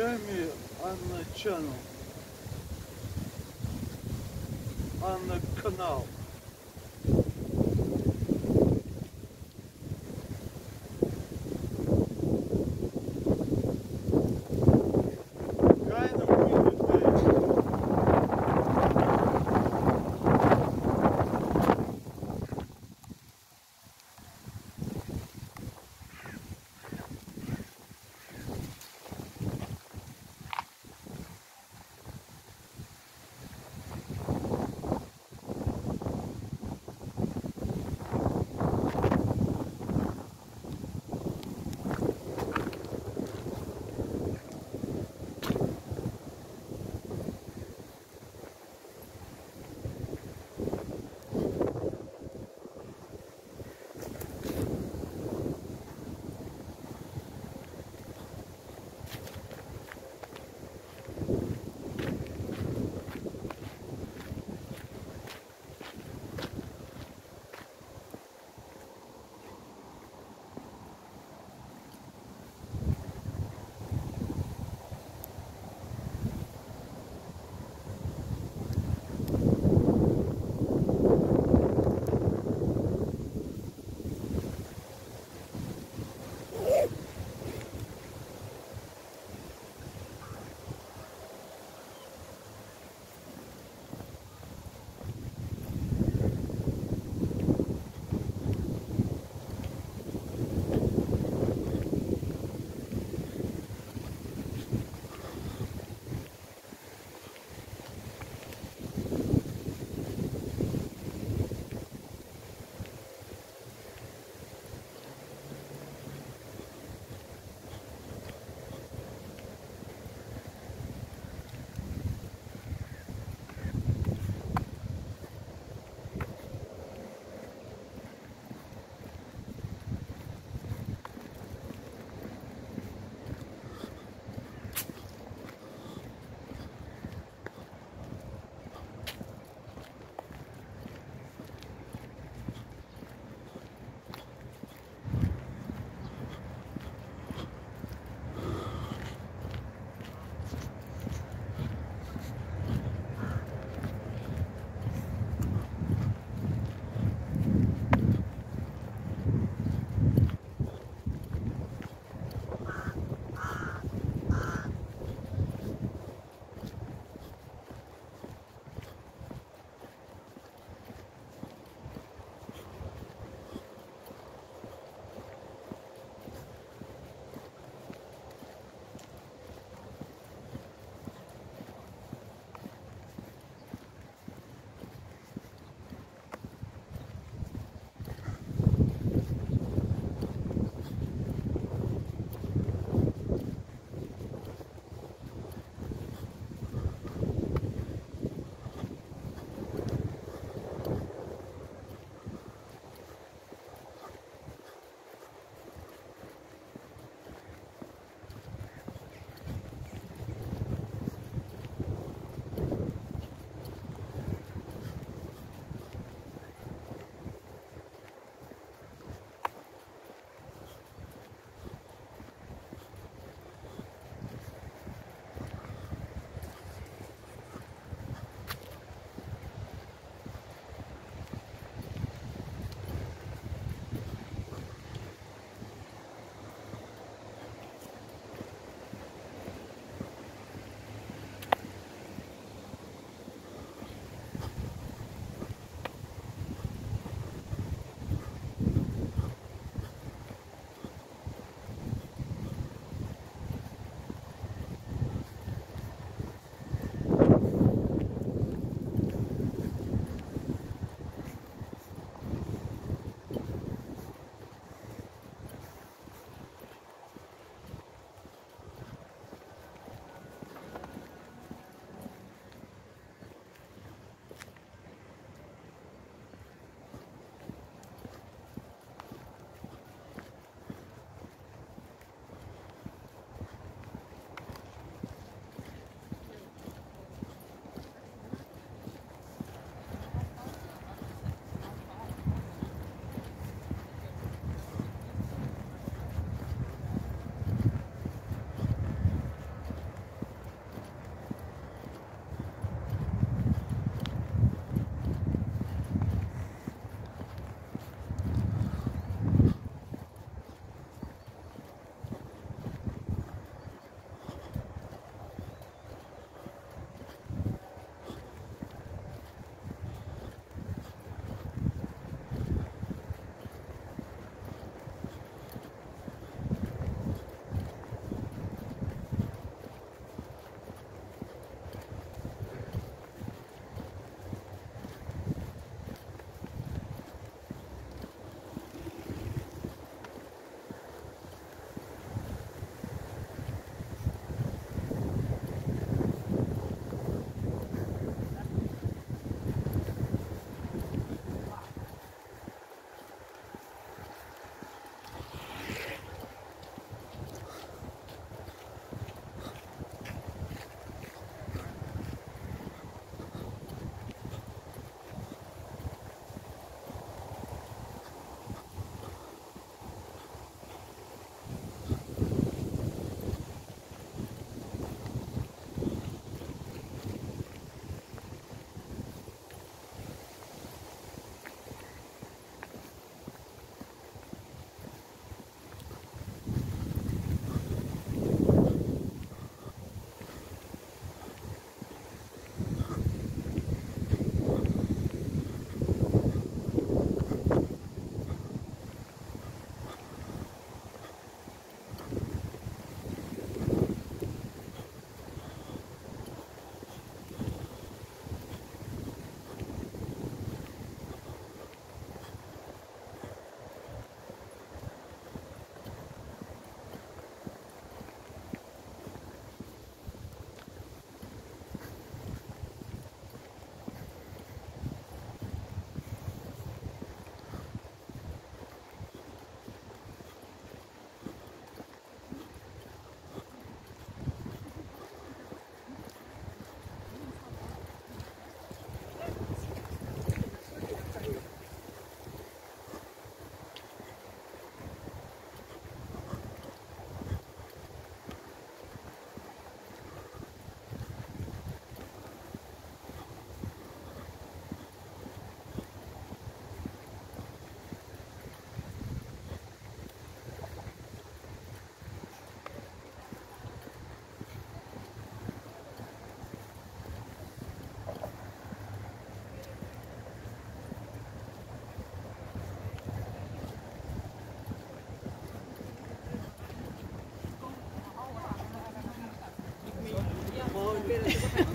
Jamie on the channel. On the canal.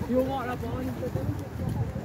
Yo want a bond.